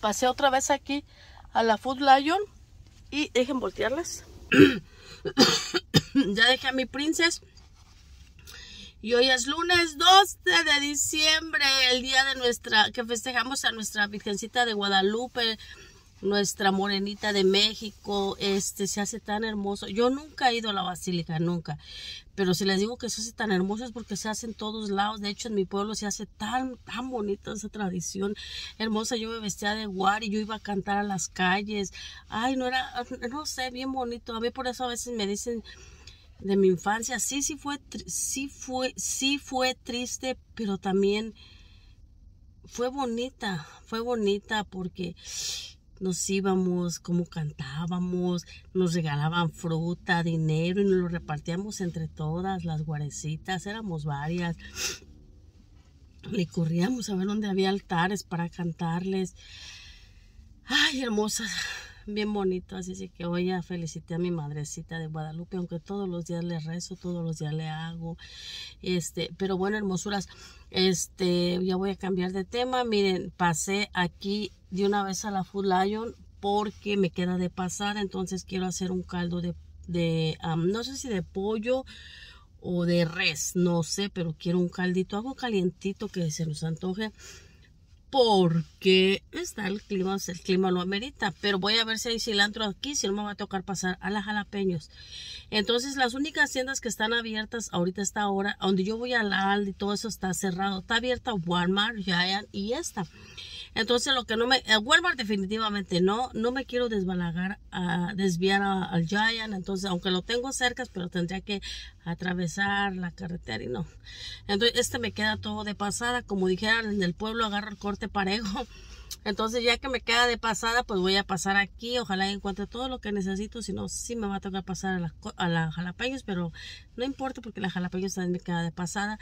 pasé otra vez aquí a la Food Lion y dejen voltearlas. ya dejé a mi princess. Y hoy es lunes 12 de diciembre, el día de nuestra, que festejamos a nuestra Virgencita de Guadalupe, nuestra morenita de México, este se hace tan hermoso. Yo nunca he ido a la basílica, nunca. Pero si les digo que se hace tan hermoso es porque se hace en todos lados. De hecho, en mi pueblo se hace tan, tan bonita esa tradición hermosa. Yo me vestía de guar y yo iba a cantar a las calles. Ay, no era, no sé, bien bonito. A mí por eso a veces me dicen de mi infancia, sí, sí fue, sí fue, sí fue triste, pero también fue bonita, fue bonita porque nos íbamos, como cantábamos, nos regalaban fruta, dinero y nos lo repartíamos entre todas las guarecitas, éramos varias. Le corríamos a ver dónde había altares para cantarles. Ay, hermosas, bien bonito. Así que hoy ya felicité a mi madrecita de Guadalupe, aunque todos los días le rezo, todos los días le hago. Este, pero bueno, hermosuras, este, ya voy a cambiar de tema. Miren, pasé aquí de una vez a la Full Lion porque me queda de pasar, entonces quiero hacer un caldo de, de no sé si de pollo o de res, no sé, pero quiero un caldito, algo calientito que se nos antoje porque está el clima, el clima lo amerita, pero voy a ver si hay cilantro aquí, si no me va a tocar pasar a las jalapeños. Entonces las únicas tiendas que están abiertas ahorita esta hora, donde yo voy a la Aldi, todo eso está cerrado, está abierta Walmart, Giant y esta. Entonces lo que no me, el Walmart definitivamente no, no me quiero desbalagar, a desviar al Giant, entonces aunque lo tengo cerca, pero tendría que atravesar la carretera y no. Entonces este me queda todo de pasada, como dijeran en el pueblo, agarro el corte parejo. Entonces ya que me queda de pasada, pues voy a pasar aquí. Ojalá encuentre todo lo que necesito. Si no, sí me va a tocar pasar a la, a la jalapeños, pero no importa porque la jalapeños también me queda de pasada.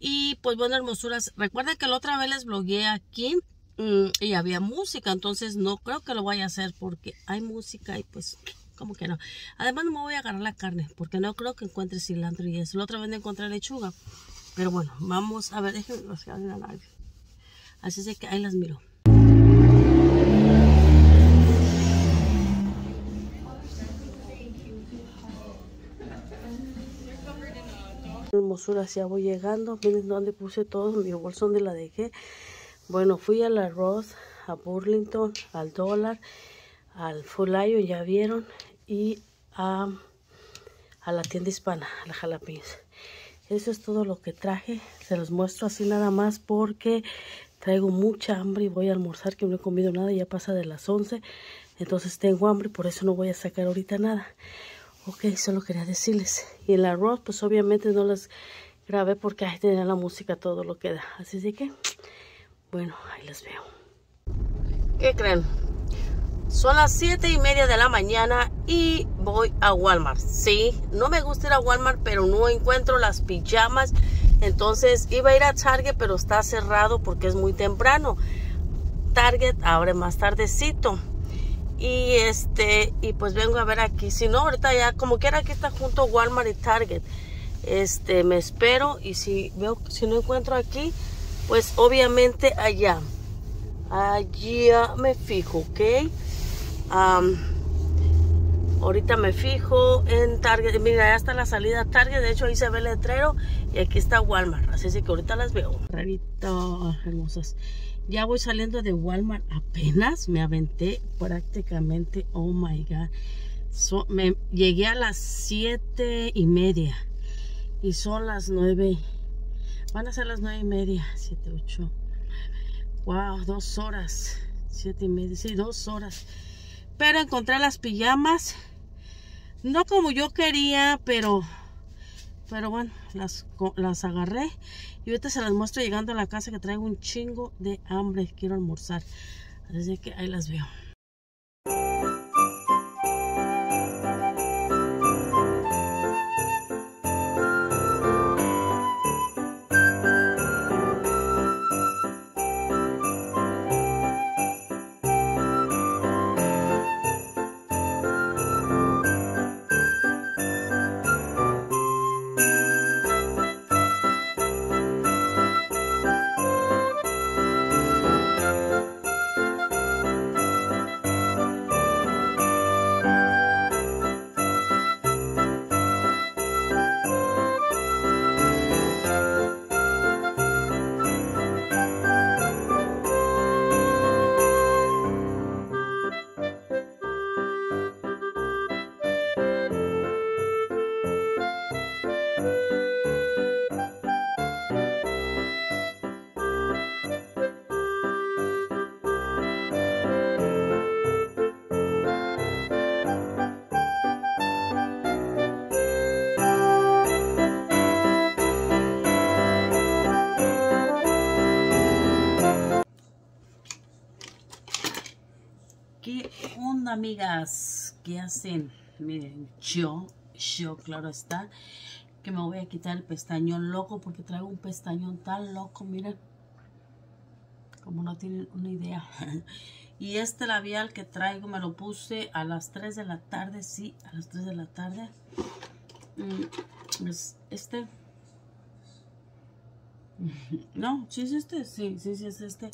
Y pues bueno, hermosuras. Recuerden que la otra vez les blogueé aquí y había música, entonces no creo que lo vaya a hacer porque hay música y pues como que no. Además no me voy a agarrar la carne porque no creo que encuentre cilantro y eso. La otra vez encontré lechuga. Pero bueno, vamos a ver, déjenme Así es que ahí las miro. hermosura ya voy llegando miren dónde puse todo mi bolsón de la dejé bueno, fui al arroz, a Burlington, al dólar, al Fulayo, ya vieron, y a, a la tienda hispana, a la jalapeños. Eso es todo lo que traje. Se los muestro así nada más porque traigo mucha hambre y voy a almorzar que no he comido nada. Ya pasa de las 11. Entonces tengo hambre por eso no voy a sacar ahorita nada. Ok, solo quería decirles. Y el arroz, pues obviamente no las grabé porque ahí tenía la música todo lo que da. Así es que... Bueno, ahí les veo. ¿Qué creen? Son las 7 y media de la mañana y voy a Walmart. Sí, no me gusta ir a Walmart, pero no encuentro las pijamas. Entonces iba a ir a Target, pero está cerrado porque es muy temprano. Target abre más tardecito. Y este, y pues vengo a ver aquí. Si no, ahorita ya, como quiera que está junto Walmart y Target. Este, me espero y si veo, si no encuentro aquí, pues obviamente allá. Allá me fijo, ¿ok? ahorita me fijo en Target. Mira, ya está la salida Target. De hecho, ahí se ve el letrero. Y aquí está Walmart. Así que ahorita las veo. Rarito, hermosas. Ya voy saliendo de Walmart apenas. Me aventé prácticamente. Oh my God. me, llegué a las siete y media. Y son las nueve Van a ser las nueve y media, siete, ocho, Wow, dos horas. Siete y media, sí, dos horas. Pero encontré las pijamas. No como yo quería, pero... Pero bueno, las, las agarré. Y ahorita se las muestro llegando a la casa que traigo un chingo de hambre. Quiero almorzar. Así que ahí las veo. Amigas? ¿Qué hacen? Miren, yo, yo, claro está, que me voy a quitar el pestañón loco porque traigo un pestañón tan loco, miren. Como no tienen una idea. y este labial que traigo me lo puse a las 3 de la tarde, sí, a las 3 de la tarde. Mm, es este. No, sí es este, sí, sí, sí es este.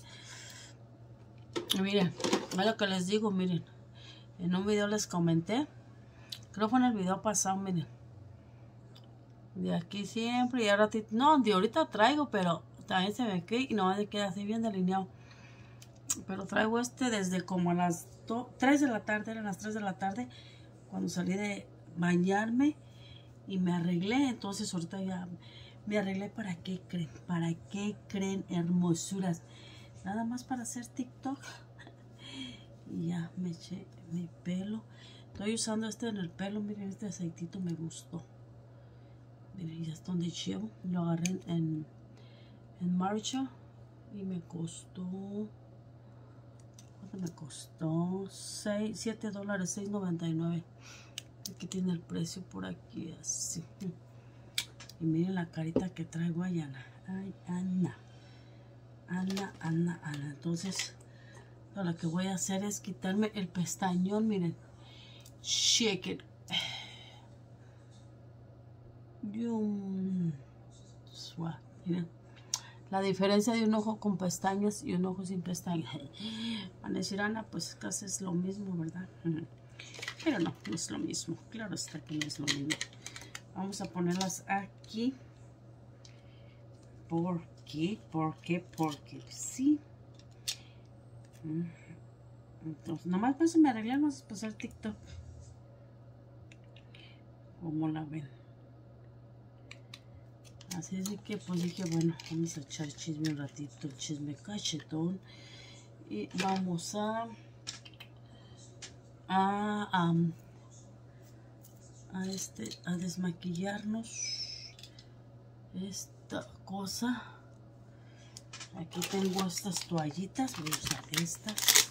Miren, es lo que les digo, miren. En un video les comenté. Creo que fue en el video pasado, miren. De aquí siempre y ahora... No, de ahorita traigo, pero también se ve que y no me queda así bien delineado. Pero traigo este desde como a las 3 de la tarde, eran las 3 de la tarde, cuando salí de bañarme y me arreglé. Entonces ahorita ya me arreglé para qué creen, para qué creen hermosuras. Nada más para hacer TikTok. y ya me eché mi pelo. Estoy usando este en el pelo. Miren, este aceitito me gustó. Miren, ya está donde llevo. Lo agarré en, en marcha. Y me costó... ¿Cuánto me costó? 6, 7 dólares, 6.99. Aquí tiene el precio por aquí, así. Y miren la carita que traigo allá. Ay, Ana. Ana, Ana, Ana. Entonces, lo que voy a hacer es quitarme el pestañón. Miren. Shake it. Miren. La diferencia de un ojo con pestañas y un ojo sin pestañas. Van a decir, Ana, pues casi es lo mismo, ¿verdad? Pero no, no es lo mismo. Claro está que no es lo mismo. Vamos a ponerlas aquí. ¿Por qué? ¿Por qué? Porque sí. Entonces, nomás pues me arreglamos a pasar TikTok. Como la ven. Así es que pues dije, bueno, vamos a echar chisme un ratito, el chisme cachetón. Y vamos a a, a este a desmaquillarnos esta cosa aquí tengo estas toallitas voy a usar estas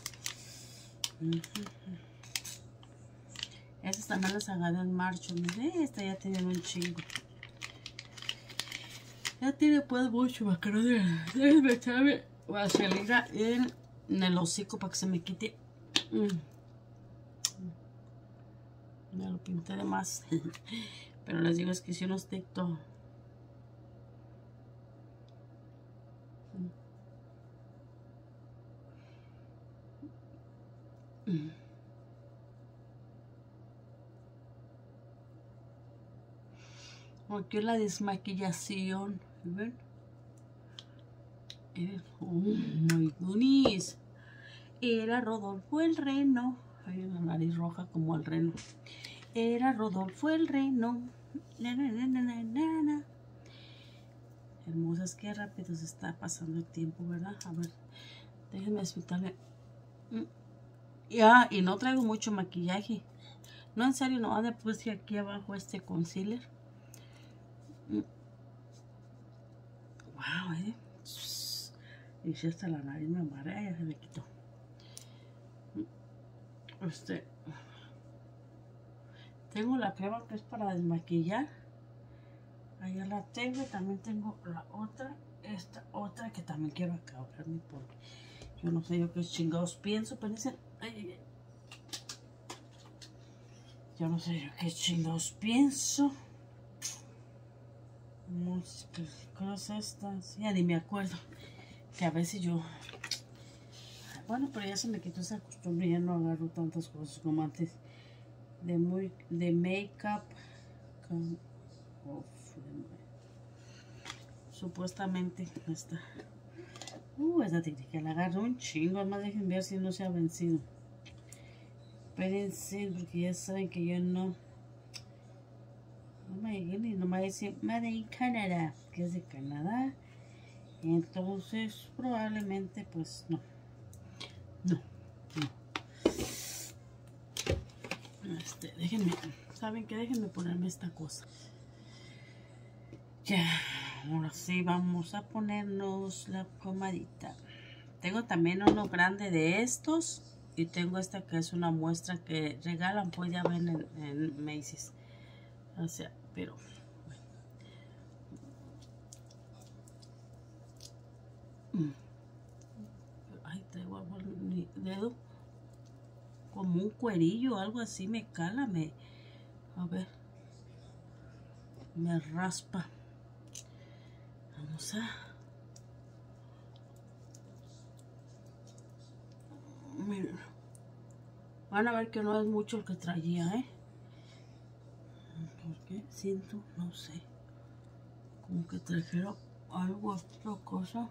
estas también las agarré en marcha esta ya tiene un chingo ya tiene pues mucho macarón déjenme echarme vaselina en, en el hocico para que se me quite mm. Me lo pinté de más. Pero les digo, es que si uno TikTok. Aquí la desmaquillación. ¿Ven? Oh my goodness. Era Rodolfo el Reno. Hay una nariz roja como el reno. Era Rodolfo el reno. Hermosas, qué rápido se está pasando el tiempo, ¿verdad? A ver, déjenme explicarle. Y no traigo mucho maquillaje. No, en serio, no, de puse aquí abajo este concealer. Wow, eh. Y si hasta la nariz me marea, ya se me quitó. Este, tengo la crema que es para desmaquillar. Allá la tengo también tengo la otra, esta otra que también quiero acabarme porque yo no sé yo qué chingados pienso, pero dicen, ay, yo no sé yo qué chingados pienso. ¿Qué es esta? Ya ni me acuerdo. Que a veces yo bueno, pero ya se me quitó esa costumbre, ya no agarro tantas cosas como antes. De muy, de make-up. Supuestamente esta. Uh, esa técnica la agarro un chingo. Además, dejen ver si no se ha vencido. Espérense, porque ya saben que yo no. Oh my Made y nomás dice Made in Canada, que es de Canadá. Entonces, probablemente, pues no. No, no. Este, déjenme, ¿saben qué? Déjenme ponerme esta cosa. Ya, ahora sí, vamos a ponernos la pomadita. Tengo también uno grande de estos. Y tengo esta que es una muestra que regalan, pues ya ven en, Macy's. O sea, pero. Ay, traigo algo en mi dedo. Como un cuerillo, algo así me cala, me. A ver. Me raspa. Vamos a. Miren. Van a ver que no es mucho el que traía, ¿eh? Porque siento, no sé, como que trajeron algo, otra cosa.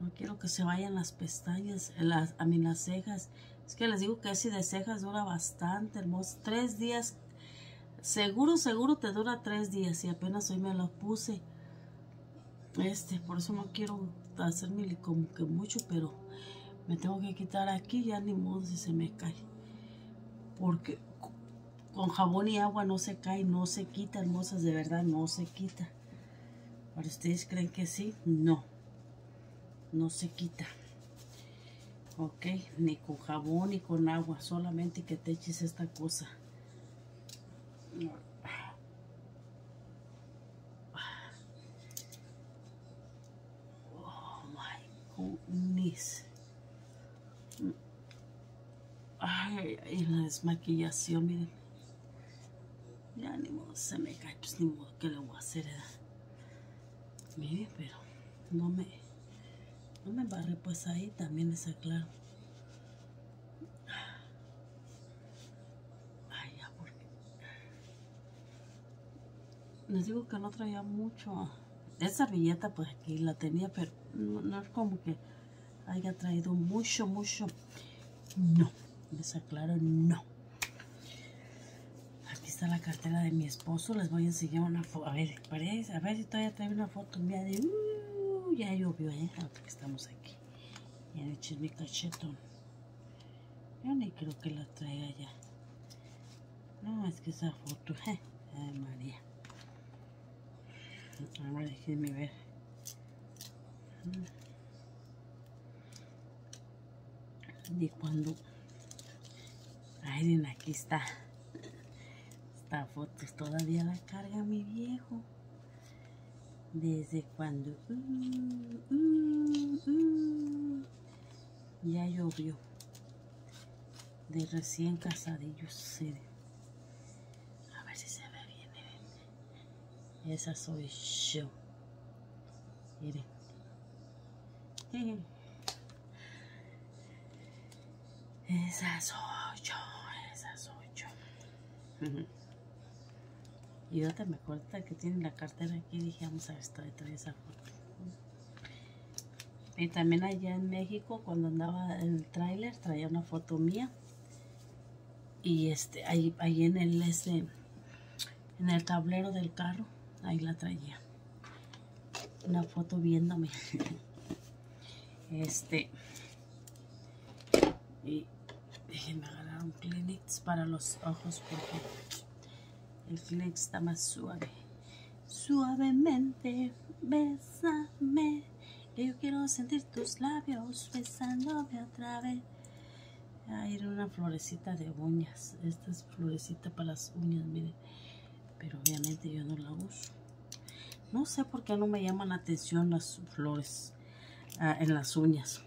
No quiero que se vayan las pestañas, las, a mí las cejas. Es que les digo que así de cejas dura bastante, hermoso. Tres días, seguro, seguro te dura tres días y apenas hoy me lo puse. Este, por eso no quiero hacerme como que mucho, pero me tengo que quitar aquí, ya ni modo si se me cae. Porque con jabón y agua no se cae, no se quita, hermosas, de verdad, no se quita. ¿Para ustedes creen que sí? No, no se quita. Ok, ni con jabón ni con agua, solamente que te eches esta cosa. Oh my goodness. Ay, y la desmaquillación, miren. Ya ni modo, se me cae, pues ni modo, ¿qué le voy a hacer? eh? Miren, pero no me, no me pues ahí también les aclaro. Ay, ya, porque. Les digo que no traía mucho. Esa servilleta, pues aquí la tenía, pero no, es como que haya traído mucho, mucho. No, les aclaro, no. Aquí está la cartera de mi esposo. Les voy a enseñar una foto. A ver, parece, a ver si todavía trae una foto mía de. Uh, ya llovió, ¿eh? Ahora estamos aquí. Ya le eché mi cachetón. Yo ni creo que la traiga ya. No, es que esa foto. eh, Ay, María. Ahora déjenme ver. De cuando. Miren, aquí está. Esta foto todavía la carga mi viejo. Desde cuando. uh, uh, uh, ya llovió. De recién casadillos. sí. A ver si se ve bien. miren. Esa soy yo. Miren. Esa soy yo, esa soy yo. Y ahorita me acuerdo que tiene la cartera aquí dije, vamos a ver, trae, esa foto. Y también allá en México, cuando andaba en el tráiler, traía una foto mía. Y este, ahí, ahí en el ese, en el tablero del carro, ahí la traía. Una foto viéndome. Este. Y déjenme agarrar un Kleenex para los ojos porque el Kleenex está más suave. Suavemente, bésame. Que yo quiero sentir tus labios besándome otra vez. Ay, era una florecita de uñas. Esta es florecita para las uñas, miren. Pero obviamente yo no la uso. No sé por qué no me llaman la atención las flores ah, en las uñas.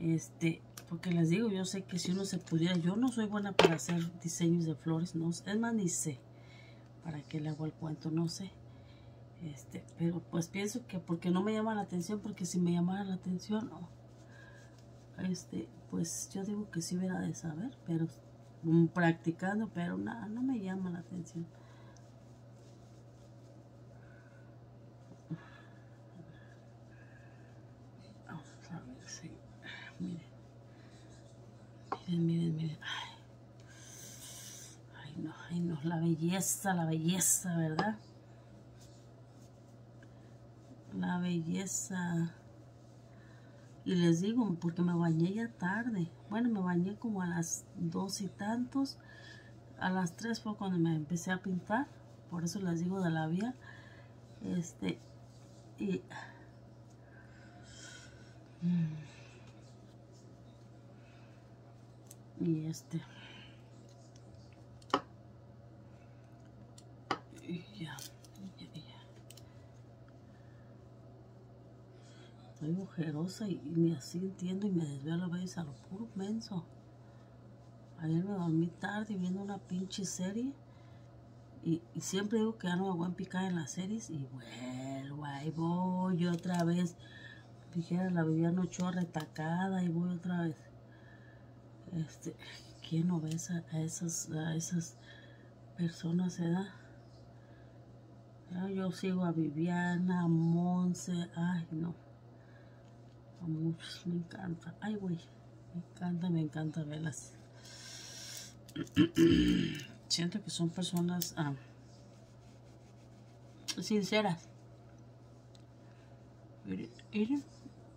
Este, porque les digo, yo sé que si uno se pudiera, yo no soy buena para hacer diseños de flores, no, es más ni sé. ¿Para qué le hago el cuento? No sé. Este, pero pues pienso que porque no me llama la atención, porque si me llamara la atención, no. Este, pues yo digo que sí hubiera de saber, pero practicando, pero nada, no me llama la atención. Vamos a ver si, miren. Miren, miren, miren. Ay. Ay, no, la belleza, la belleza, ¿verdad? La belleza. Y les digo, porque me bañé ya tarde. Bueno, me bañé como a las dos y tantos. A las tres fue cuando me empecé a pintar. Por eso les digo de la vía. Este. Y. Y este. Y ya. Y ya, y ya. Estoy y, ni así entiendo y me desvelo a veces a lo puro menso. Ayer me dormí tarde viendo una pinche serie. Y, siempre digo que ya no me voy a picar en las series. Y vuelvo, ahí voy otra vez. Dijera la Viviana Ochoa retacada y voy otra vez. Este, ¿quién no ve a, a esas, a esas personas, edad? Ya yo sigo a Viviana, a Monse, ay no. Me encanta. Ay, güey, me encanta, me encanta verlas. Siento que son personas ah, sinceras. Miren.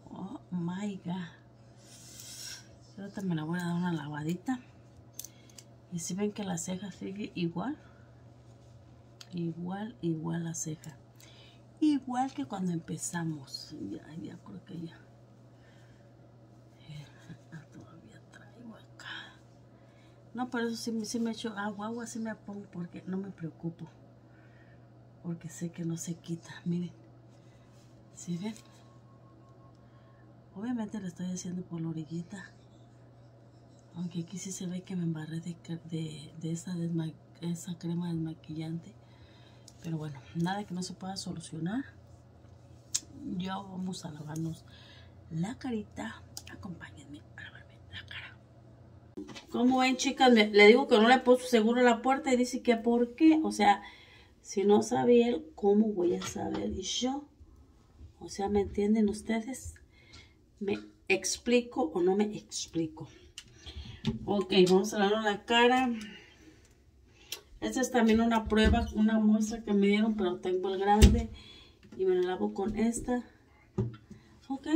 Oh my god. Ahorita me la voy a dar una lavadita. Y si ven que la ceja sigue igual. Igual, igual la ceja. Igual que cuando empezamos. Ya, ya creo que ya. Ah, Todavía traigo acá. No, por eso sí, sí me echo agua. Agua sí me pongo porque no me preocupo. Porque sé que no se quita. Miren. ¿Sí ven? Obviamente lo estoy haciendo por la orillita. Aunque aquí sí se ve que me embarré de, de, de esa, esa crema desmaquillante. Pero bueno, nada que no se pueda solucionar. Ya vamos a lavarnos la carita. Acompáñenme a lavarme la cara. Como ven, chicas, me, le digo que no le puso seguro la puerta y dice que por qué. O sea, si no sabía él, ¿cómo voy a saber yo? O sea, ¿me entienden ustedes? ¿Me explico o no me explico? Ok, vamos a lavar la cara. Esta es también una prueba, una muestra que me dieron, pero tengo el grande. Y me la lavo con esta. Ok.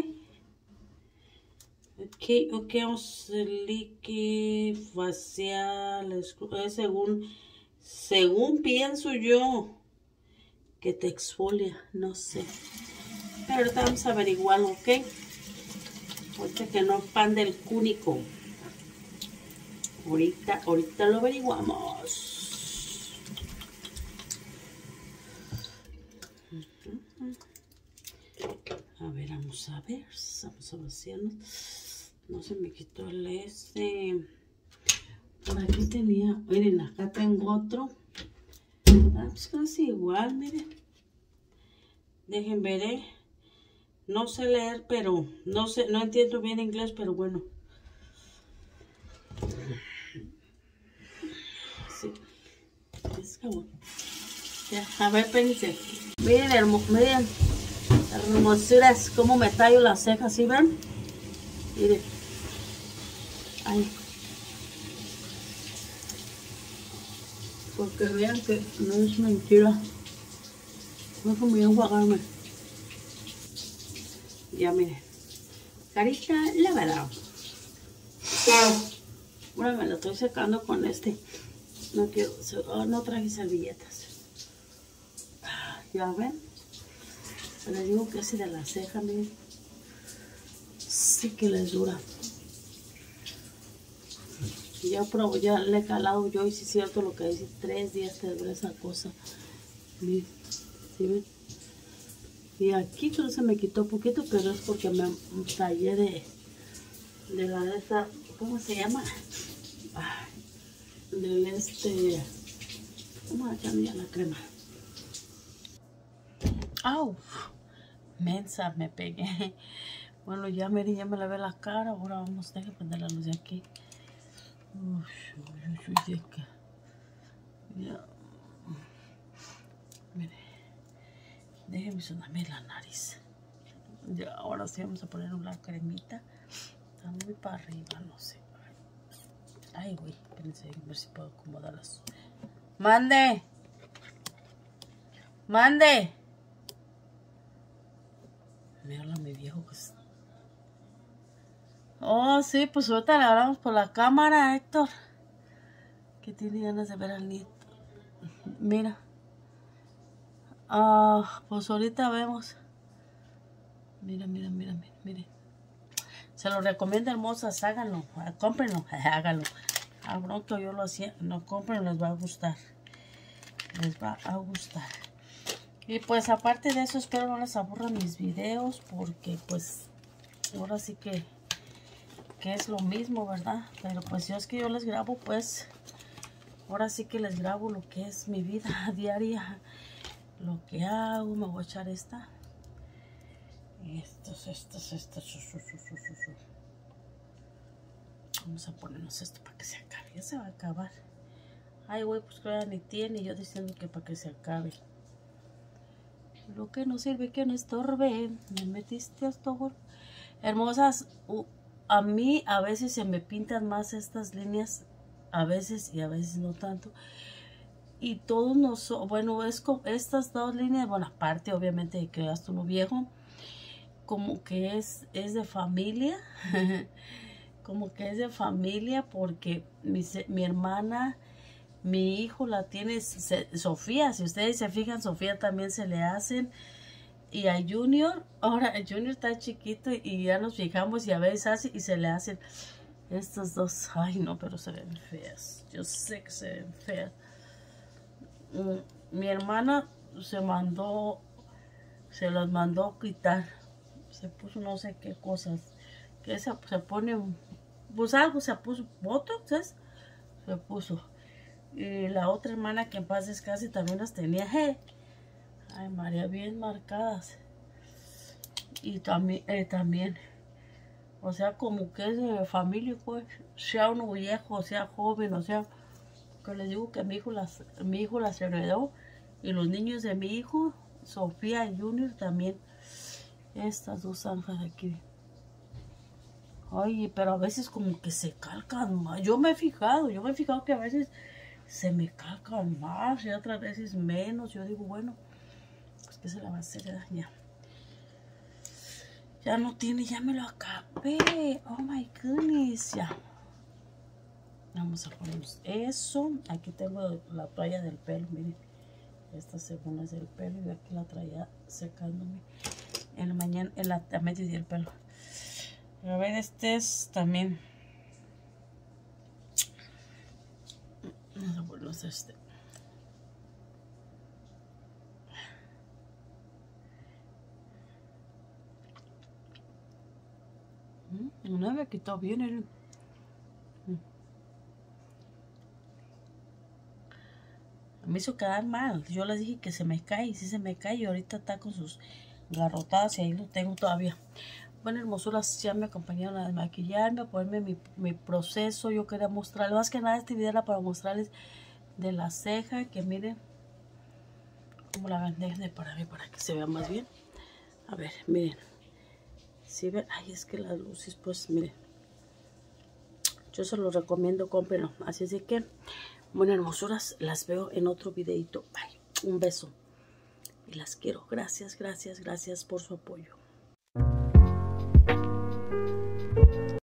Vamos el líquido facial. Según, según pienso yo que te exfolia, no sé. Pero ahorita vamos a averiguarlo, ok. Ahorita que no pan del cúnico. Ahorita, ahorita lo averiguamos. A ver, vamos a ver. Vamos a vaciarnos. No se me quitó el este. Por aquí tenía. Miren, acá tengo otro. Ah, pues casi igual, miren. Dejen ver, ¿eh? No sé leer, pero no sé, no entiendo bien inglés, pero bueno. Sí. Es como. Ya, a ver, espérense. Miren, hermo, miren, hermosuras, cómo me tallo las cejas, ¿sí ven? Miren. Ay. Porque vean que no es mentira. No como yo enjuagarme. Ya miren. Carita lavada. Bueno, me lo estoy secando con este. No quiero, oh, no traje servilletas. Ya ven. Les digo que así de la ceja, miren. Sí que les dura. Ya probé, ya le he calado yo y si es cierto lo que dice, tres días te dura esa cosa. Y aquí solo se me quitó poquito, pero es porque me tallé de, de la de esa, ¿cómo se llama? Del este, vamos a echarle la crema. ¡Au! Mensa, me pegué. Bueno, ya me, ya me lavé la cara, ahora vamos a tener que prender la luz de aquí. Uf, acá. Ya. Mire. Déjenme sonarme la nariz. Ya, ahora sí vamos a poner una cremita. Está muy para arriba, no sé. Ay, güey, espérense, a ver si puedo acomodarlas. Mande. Mande. Míralo mi viejo que Oh, sí, pues ahorita le hablamos por la cámara, Héctor. Que tiene ganas de ver al nieto. Mira. Ah, pues ahorita vemos. Mira, mira, mira, mira, mire. Se lo recomiendo, hermosas, háganlo, cómprenlo, háganlo. A pronto yo lo hacía, no compren, les va a gustar. Les va a gustar. Y pues aparte de eso, espero no les aburran mis videos porque pues ahora sí que, es lo mismo, ¿verdad? Pero pues yo es que yo les grabo pues, ahora sí que les grabo lo que es mi vida diaria. Lo que hago, me voy a echar esta. Estos, estos, estos. Vamos a ponernos esto para que se acabe. Ya se va a acabar. Ay, güey, pues que ni tiene. yo diciendo que para que se acabe. Lo que no sirve que no estorbe. Me metiste a esto. Hermosas, a mí a veces se me pintan más estas líneas. A veces y a veces no tanto. Y todos nos, bueno, es con estas dos líneas, bueno, aparte obviamente de que uno viejo, como que es, es de familia. como que es de familia porque mi, mi hermana, mi hijo la tiene, Sofía, si ustedes se fijan, Sofía también se le hacen. Y a Junior, ahora Junior está chiquito y ya nos fijamos y a veces hace y se le hacen estos dos. Ay, no, pero se ven feas. Yo sé que se ven feas. Mm, mi hermana se mandó, se las mandó quitar. Se puso no sé qué cosas. Que se, se pone pues algo se puso, botox, Se puso. Y la otra hermana que en paz descanse también las tenía, Ay, María, bien marcadas. Y también, eh, también, o sea, como que es de familia, pues, sea uno viejo, sea joven, o sea, que les digo que mi hijo las, mi hijo las heredó, y los niños de mi hijo, Sofía y Junior también, estas dos zanjas aquí. Oye, pero a veces como que se calcan más. Yo me he fijado, yo me he fijado que a veces se me calcan más y otras veces menos. Yo digo, bueno, que se la va a hacer ya. No tiene, ya me lo acabé. Oh my goodness, ya. Vamos a poner eso. Aquí tengo la toalla del pelo, miren. Esta segunda es del pelo y aquí la traía secándome en la mañana, en la a mediodía el pelo. A ver, este es también. Vamos a este. Mm, no me quitó bien el... Mm. Me hizo quedar mal. Yo les dije que se me cae. Y si se me cae, y ahorita está con sus garrotadas y ahí lo tengo todavía. Bueno, hermosuras, ya me acompañaron a desmaquillarme, a ponerme mi, proceso. Yo quería mostrarles, más que nada este video era para mostrarles de la ceja, que miren como la bandeja de para mí, para que se vea más bien. A ver, miren. Si ven, ay, es que las luces, pues, miren. Yo se los recomiendo, cómprenlo. Así es de que, bueno, hermosuras, las veo en otro videito. Bye. Un beso. Y las quiero. Gracias, gracias, gracias por su apoyo.